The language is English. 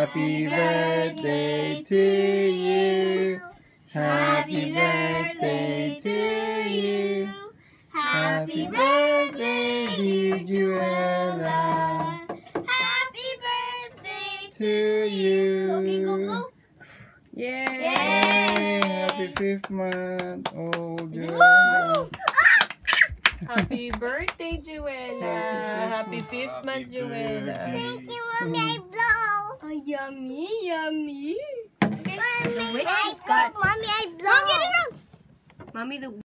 Happy birthday to you. Happy birthday to you. Happy birthday, dear Joella. Happy birthday To you. Okay, go blow. Yay! Yay! Happy fifth month old Is Joella. Happy birthday, Joella! Happy fifth month, Joella! Thank you, Mommy. I blow. Yummy, yummy. Okay. Mommy, Wait, I she's got- Mommy, I blow. Mom, get it out. Mommy, the